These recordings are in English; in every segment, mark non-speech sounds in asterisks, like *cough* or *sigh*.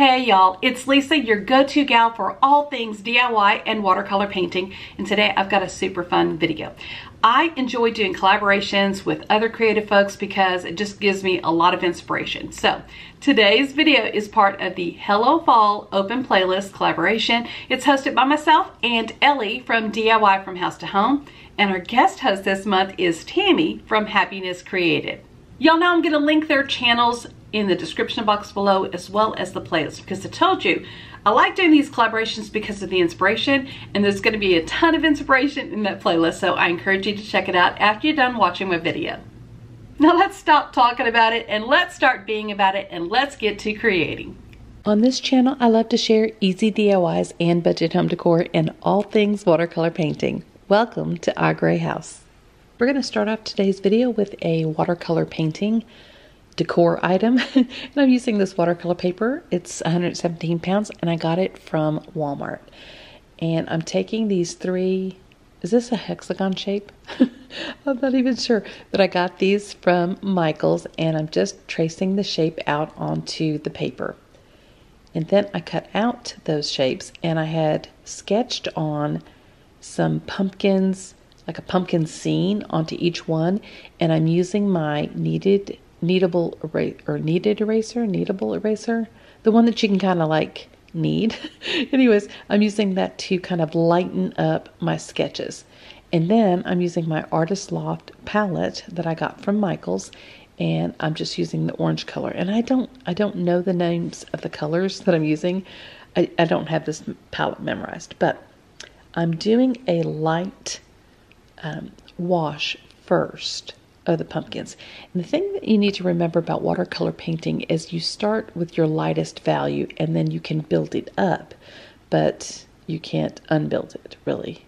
Hey y'all, it's Lisa, your go-to gal for all things DIY and watercolor painting, and today I've got a super fun video. I enjoy doing collaborations with other creative folks because it just gives me a lot of inspiration. So today's video is part of the Hello Fall Open Playlist collaboration. It's hosted by myself and Ellie from DIY From House to Home, and our guest host this month is Tami from Happiness Created. Y'all know I'm to link their channels in the description box below as well as the playlist because I told you I like doing these collaborations because of the inspiration and there's going to be a ton of inspiration in that playlist so I encourage you to check it out after you're done watching my video. Now let's stop talking about it and let's start being about it and let's get to creating. On this channel, I love to share easy DIYs and budget home decor and all things watercolor painting. Welcome to Our Gray House. We're going to start off today's video with a watercolor painting decor item. *laughs* and I'm using this watercolor paper. It's 117 pounds and I got it from Walmart. And I'm taking these three, is this a hexagon shape? *laughs* I'm not even sure. But I got these from Michaels and I'm just tracing the shape out onto the paper. And then I cut out those shapes and I had sketched on some pumpkins, like a pumpkin scene onto each one. And I'm using my kneaded kneadable eraser or kneaded eraser, kneadable eraser, the one that you can kind of like knead. *laughs* Anyways, I'm using that to kind of lighten up my sketches. And then I'm using my Artist Loft palette that I got from Michaels and I'm just using the orange color. And I don't I don't know the names of the colors that I'm using. I, I don't have this palette memorized, but I'm doing a light um, wash first of the pumpkins. And the thing that you need to remember about watercolor painting is you start with your lightest value and then you can build it up, but you can't unbuild it really,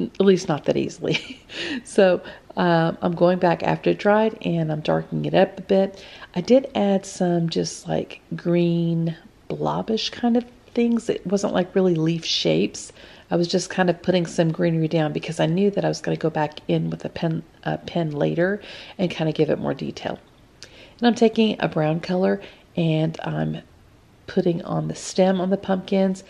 at least not that easily. *laughs* so um, I'm going back after it dried and I'm darkening it up a bit. I did add some just like green blobbish kind of things. It wasn't like really leaf shapes. I was just kind of putting some greenery down because I knew that I was going to go back in with a pen, a pen later and kind of give it more detail. And I'm taking a brown color and I'm putting on the stem on the pumpkins.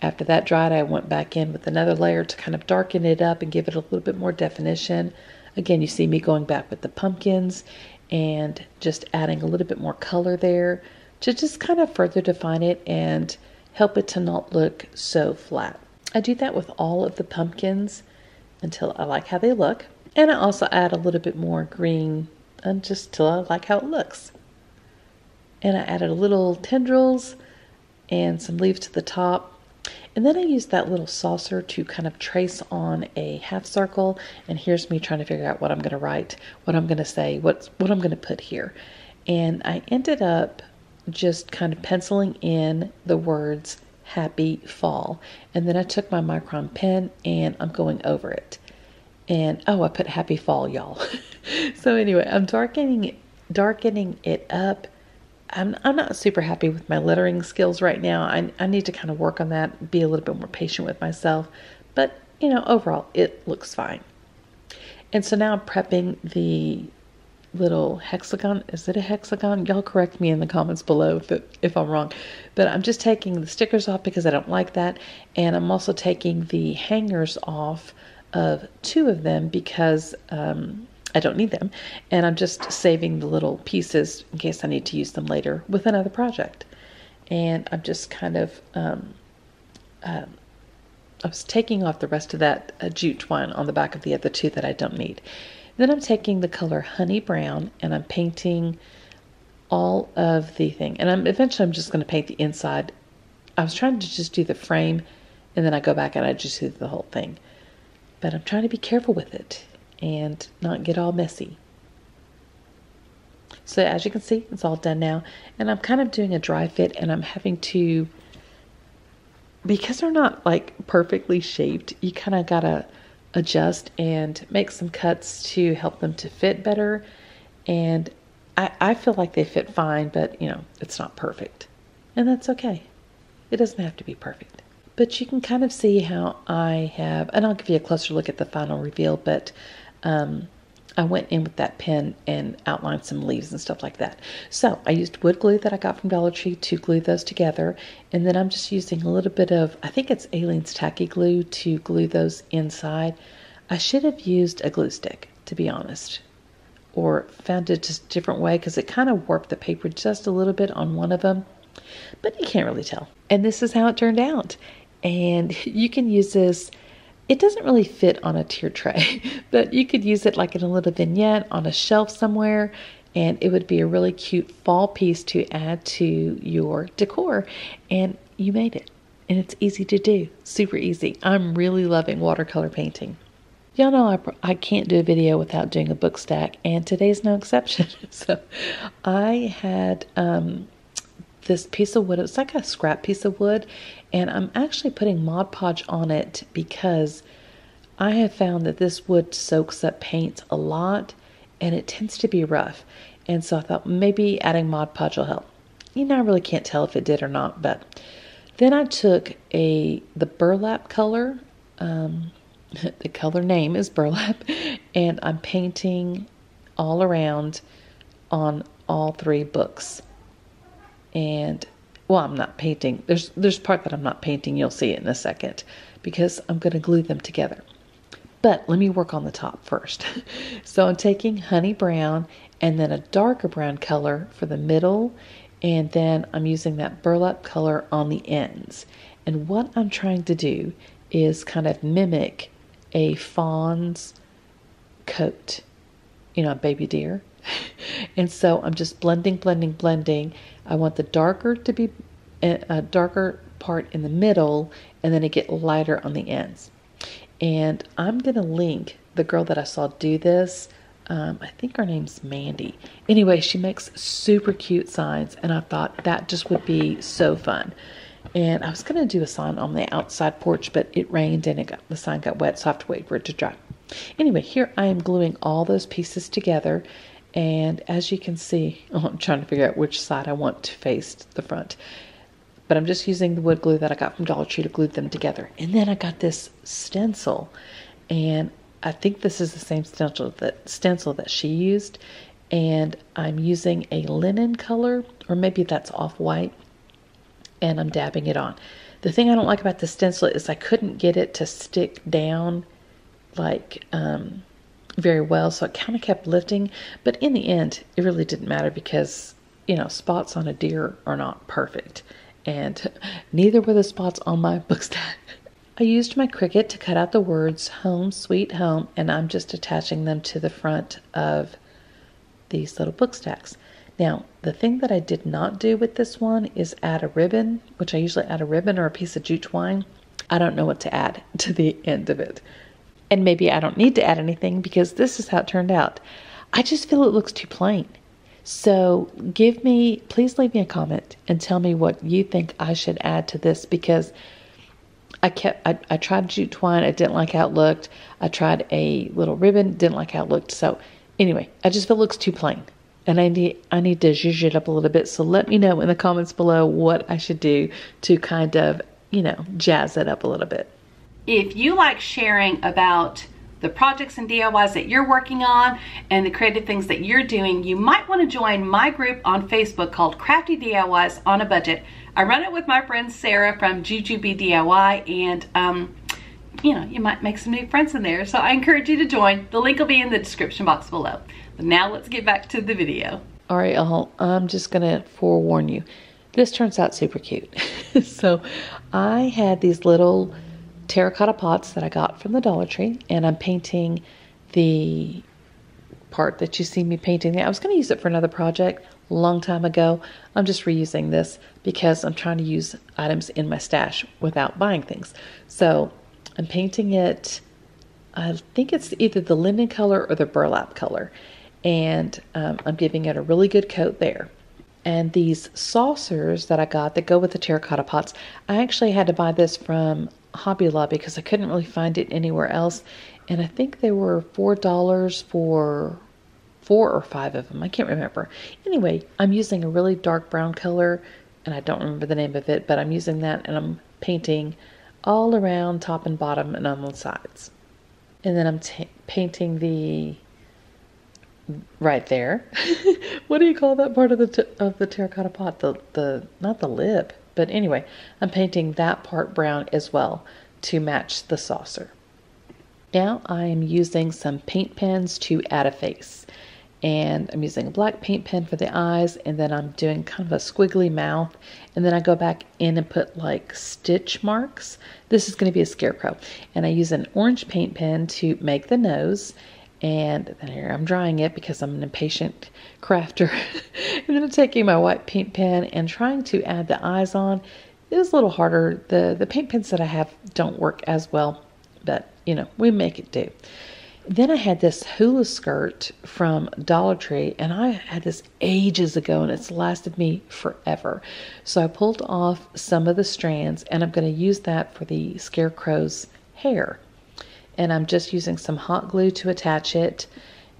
After that dried, I went back in with another layer to kind of darken it up and give it a little bit more definition. Again, you see me going back with the pumpkins and just adding a little bit more color there to just kind of further define it and help it to not look so flat. I do that with all of the pumpkins until I like how they look. And I also add a little bit more green and just till I like how it looks. And I added a little tendrils and some leaves to the top. And then I used that little saucer to kind of trace on a half circle. And here's me trying to figure out what I'm going to write, what I'm going to say, what's, what I'm going to put here. And I ended up just kind of penciling in the words happy fall. And then I took my micron pen and I'm going over it. And oh, I put happy fall, y'all. *laughs* so anyway, I'm darkening darkening it up. I'm I'm not super happy with my lettering skills right now. I I need to kind of work on that, be a little bit more patient with myself. But, you know, overall it looks fine. And so now I'm prepping the little hexagon. Is it a hexagon? Y'all correct me in the comments below if, it, if I'm wrong. But I'm just taking the stickers off because I don't like that. And I'm also taking the hangers off of two of them because um, I don't need them. And I'm just saving the little pieces in case I need to use them later with another project. And I'm just kind of, um, um, I was taking off the rest of that uh, jute twine on the back of the other two that I don't need. Then I'm taking the color honey brown and I'm painting all of the thing. And I'm eventually I'm just going to paint the inside. I was trying to just do the frame and then I go back and I just do the whole thing. But I'm trying to be careful with it and not get all messy. So as you can see, it's all done now. And I'm kind of doing a dry fit and I'm having to, because they're not like perfectly shaped, you kind of got to adjust and make some cuts to help them to fit better. And I, I feel like they fit fine, but you know, it's not perfect. And that's okay. It doesn't have to be perfect. But you can kind of see how I have, and I'll give you a closer look at the final reveal, but um, I went in with that pen and outlined some leaves and stuff like that. So I used wood glue that I got from Dollar Tree to glue those together. And then I'm just using a little bit of, I think it's Aleene's Tacky Glue to glue those inside. I should have used a glue stick, to be honest, or found it just a different way because it kind of warped the paper just a little bit on one of them. But you can't really tell. And this is how it turned out. And *laughs* you can use this it doesn't really fit on a tier tray, *laughs* but you could use it like in a little vignette on a shelf somewhere, and it would be a really cute fall piece to add to your decor. And you made it, and it's easy to do, super easy. I'm really loving watercolor painting. Y'all know I, I can't do a video without doing a book stack, and today's no exception. *laughs* so I had um, this piece of wood. It's like a scrap piece of wood, and I'm actually putting Mod Podge on it because I have found that this wood soaks up paint a lot, and it tends to be rough. And so I thought maybe adding Mod Podge will help. You know, I really can't tell if it did or not, but then I took a the burlap color. Um, *laughs* the color name is burlap, and I'm painting all around on all three books and well, I'm not painting. There's there's part that I'm not painting. You'll see it in a second because I'm going to glue them together. But let me work on the top first. *laughs* so I'm taking honey brown and then a darker brown color for the middle and then I'm using that burlap color on the ends. And what I'm trying to do is kind of mimic a fawn's coat, you know, a baby deer. And so I'm just blending, blending, blending. I want the darker to be a uh, darker part in the middle and then it get lighter on the ends. And I'm going to link the girl that I saw do this. Um, I think her name's Mandy. Anyway, she makes super cute signs, and I thought that just would be so fun. And I was going to do a sign on the outside porch, but it rained and it got, the sign got wet, so I have to wait for it to dry. Anyway, here I am gluing all those pieces together, and as you can see, oh, *laughs* I'm trying to figure out which side I want to face the front. But I'm just using the wood glue that I got from Dollar Tree to glue them together. And then I got this stencil. And I think this is the same stencil that stencil that she used. And I'm using a linen color, or maybe that's off-white, and I'm dabbing it on. The thing I don't like about the stencil is I couldn't get it to stick down like um, very well, so it kind of kept lifting. But in the end, it really didn't matter because, you know, spots on a deer are not perfect. And *laughs* neither were the spots on my *laughs* book stack. I used my Cricut to cut out the words home sweet home and I'm just attaching them to the front of these little book stacks. Now, the thing that I did not do with this one is add a ribbon, which I usually add a ribbon or a piece of jute twine. I don't know what to add *laughs* to the end of it. And maybe I don't need to add anything because this is how it turned out. I just feel it looks too plain. So give me, please leave me a comment and tell me what you think I should add to this because I kept, I, I tried jute twine. I didn't like how it looked. I tried a little ribbon, didn't like how it looked. So anyway, I just feel it looks too plain and I need, I need to zhuzh it up a little bit. So let me know in the comments below what I should do to kind of, you know, jazz it up a little bit. If you like sharing about the projects and DIYs that you're working on and the creative things that you're doing, you might want to join my group on Facebook called Crafty DIYs on a Budget. I run it with my friend Sarah from Jujube DIY and um, you know, you might make some new friends in there. So I encourage you to join. The link will be in the description box below. But now let's get back to the video. All right, y'all, I'm just gonna forewarn you. This turns out super cute. *laughs* so I had these little terracotta pots that I got from the Dollar Tree, and I'm painting the part that you see me painting. I was going to use it for another project a long time ago. I'm just reusing this because I'm trying to use items in my stash without buying things. So I'm painting it, I think it's either the linen color or the burlap color. And um, I'm giving it a really good coat there. And these saucers that I got that go with the terracotta pots, I actually had to buy this from Hobby Lobby because I couldn't really find it anywhere else. And I think they were $4 for four or five of them. I can't remember. Anyway, I'm using a really dark brown color and I don't remember the name of it, but I'm using that and I'm painting all around top and bottom and on the sides. And then I'm painting the right there. *laughs* what do you call that part of the of the terracotta pot? The the not the lip, but anyway, I'm painting that part brown as well to match the saucer. Now I am using some paint pens to add a face. And I'm using a black paint pen for the eyes, and then I'm doing kind of a squiggly mouth. And then I go back in and put like stitch marks. This is going to be a scarecrow. And I use an orange paint pen to make the nose and then here I'm drying it because I'm an impatient crafter. *laughs* and then I'm taking my white paint pen and trying to add the eyes on. It is a little harder. The the paint pens that I have don't work as well, but you know, we make it do. Then I had this hula skirt from Dollar Tree, and I had this ages ago, and it's lasted me forever. So I pulled off some of the strands, and I'm going to use that for the scarecrow's hair and I'm just using some hot glue to attach it.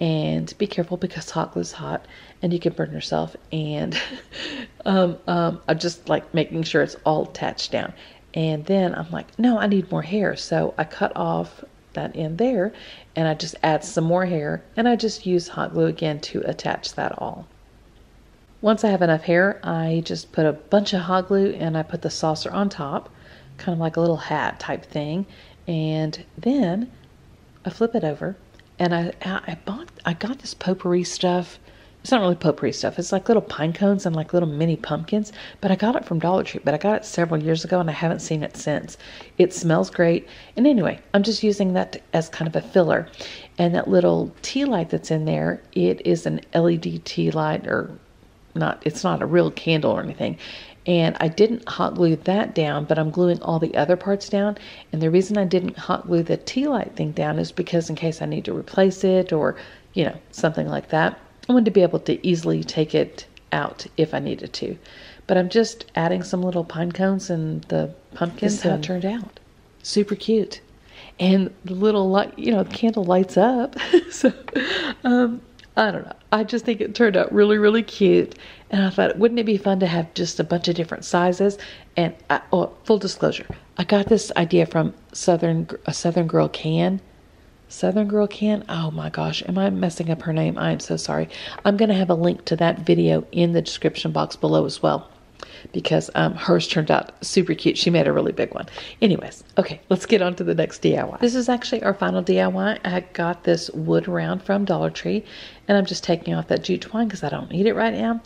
And be careful because hot glue is hot and you can burn yourself. And *laughs* um, um, I'm just like making sure it's all attached down. And then I'm like, no, I need more hair. So I cut off that end there and I just add some more hair and I just use hot glue again to attach that all. Once I have enough hair, I just put a bunch of hot glue and I put the saucer on top, kind of like a little hat type thing. And then I flip it over and I, I bought, I got this potpourri stuff. It's not really potpourri stuff. It's like little pine cones and like little mini pumpkins. But I got it from Dollar Tree. But I got it several years ago and I haven't seen it since. It smells great. And anyway, I'm just using that as kind of a filler. And that little tea light that's in there, it is an LED tea light or not. It's not a real candle or anything and I didn't hot glue that down, but I'm gluing all the other parts down. And the reason I didn't hot glue the tea light thing down is because in case I need to replace it or, you know, something like that, I wanted to be able to easily take it out if I needed to. But I'm just adding some little pine cones and the pumpkins. This is how it turned out. Super cute. And the little light, you know, the candle lights up. *laughs* so, um, I don't know. I just think it turned out really, really cute. And I thought, wouldn't it be fun to have just a bunch of different sizes? And I, oh, full disclosure, I got this idea from Southern a Southern Girl Can. Southern Girl Can. Oh my gosh, am I messing up her name? I am so sorry. I'm going to have a link to that video in the description box below as well because um, hers turned out super cute. She made a really big one. Anyways, okay, let's get on to the next DIY. This is actually our final DIY. I got this wood round from Dollar Tree, and I'm just taking off that jute twine because I don't need it right now.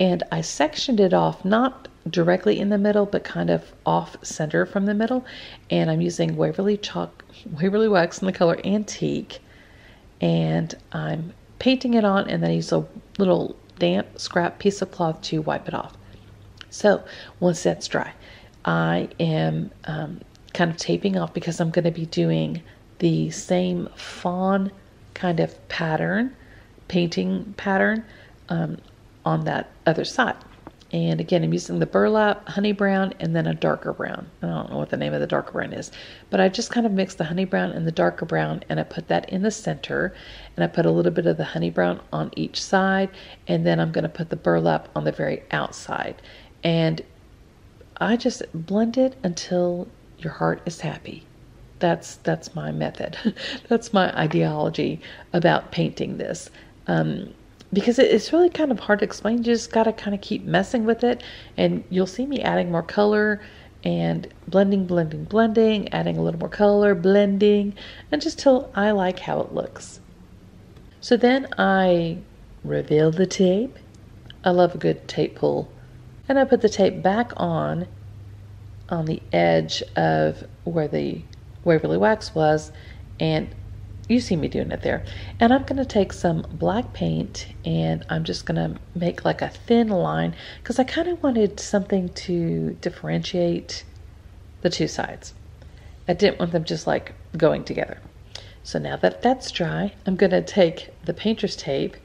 And I sectioned it off, not directly in the middle, but kind of off center from the middle. And I'm using Waverly chalk, Waverly wax in the color Antique, and I'm painting it on, and then I use a little damp scrap piece of cloth to wipe it off. So once that's dry, I am um, kind of taping off because I'm going to be doing the same fawn kind of pattern, painting pattern um, on that other side. And again, I'm using the burlap, honey brown, and then a darker brown. I don't know what the name of the darker brown is, but I just kind of mixed the honey brown and the darker brown, and I put that in the center, and I put a little bit of the honey brown on each side, and then I'm going to put the burlap on the very outside and I just blend it until your heart is happy. That's that's my method. *laughs* that's my ideology about painting this. Um, because it's really kind of hard to explain. You just got to kind of keep messing with it, and you'll see me adding more color and blending, blending, blending, adding a little more color, blending, and just till I like how it looks. So then I reveal the tape. I love a good tape pull and I put the tape back on on the edge of where the Waverly wax was and you see me doing it there. And I'm going to take some black paint and I'm just going to make like a thin line because I kind of wanted something to differentiate the two sides. I didn't want them just like going together. So now that that's dry I'm going to take the painter's tape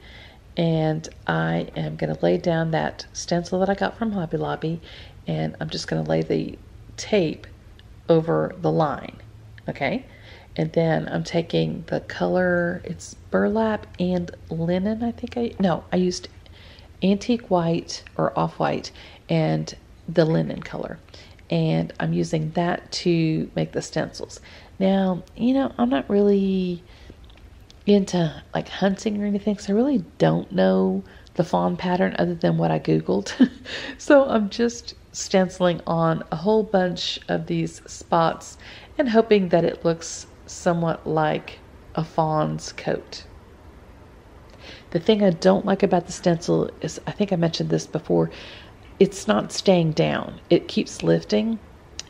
and I am going to lay down that stencil that I got from Hobby Lobby and I'm just going to lay the tape over the line okay and then I'm taking the color it's burlap and linen I think I no I used antique white or off-white and the linen color and I'm using that to make the stencils now you know I'm not really into like hunting or anything, so I really don't know the fawn pattern other than what I Googled. *laughs* so I'm just stenciling on a whole bunch of these spots and hoping that it looks somewhat like a fawn's coat. The thing I don't like about the stencil is, I think I mentioned this before, it's not staying down. It keeps lifting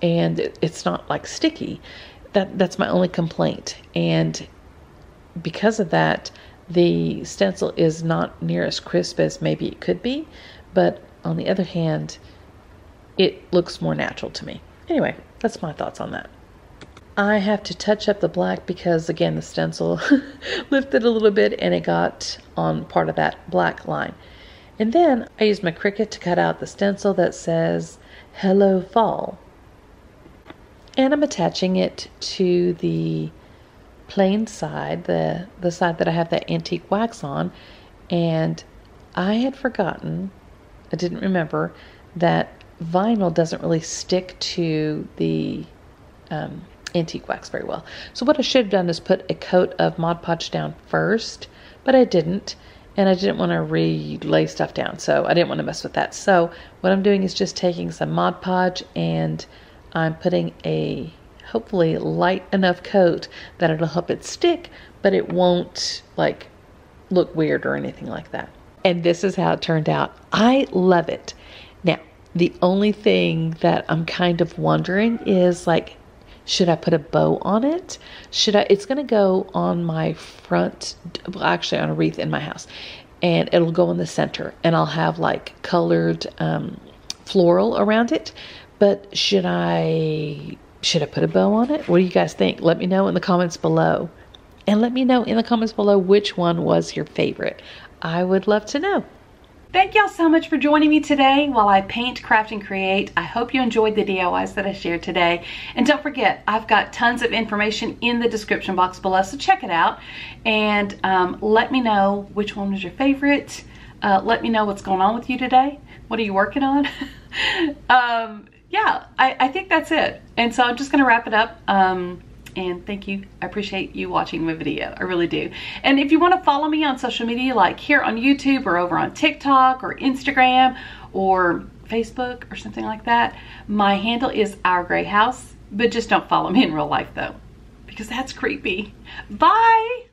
and it's not like sticky. That that's my only complaint. And because of that, the stencil is not near as crisp as maybe it could be, but on the other hand, it looks more natural to me. Anyway, that's my thoughts on that. I have to touch up the black because again the stencil *laughs* lifted a little bit and it got on part of that black line. And then I used my Cricut to cut out the stencil that says Hello Fall. And I'm attaching it to the plain side, the, the side that I have that antique wax on. And I had forgotten, I didn't remember, that vinyl doesn't really stick to the um, antique wax very well. So what I should have done is put a coat of Mod Podge down first, but I didn't. And I didn't want to relay stuff down, so I didn't want to mess with that. So what I'm doing is just taking some Mod Podge and I'm putting a hopefully light enough coat that it'll help it stick, but it won't like look weird or anything like that. And this is how it turned out. I love it. Now, the only thing that I'm kind of wondering is like, should I put a bow on it? Should I? It's going to go on my front, well, actually on a wreath in my house, and it'll go in the center, and I'll have like colored um, floral around it. But should I should I put a bow on it? What do you guys think? Let me know in the comments below. And let me know in the comments below which one was your favorite. I would love to know. Thank y'all so much for joining me today while I paint, craft, and create. I hope you enjoyed the DIYs that I shared today. And don't forget, I've got tons of information in the description box below, so check it out. And um, let me know which one was your favorite. Uh, let me know what's going on with you today. What are you working on? *laughs* um, yeah, I, I, think that's it. And so I'm just going to wrap it up. Um, and thank you. I appreciate you watching my video. I really do. And if you want to follow me on social media, like here on YouTube or over on TikTok or Instagram or Facebook or something like that, my handle is Our Gray House. But just don't follow me in real life though, because that's creepy. Bye!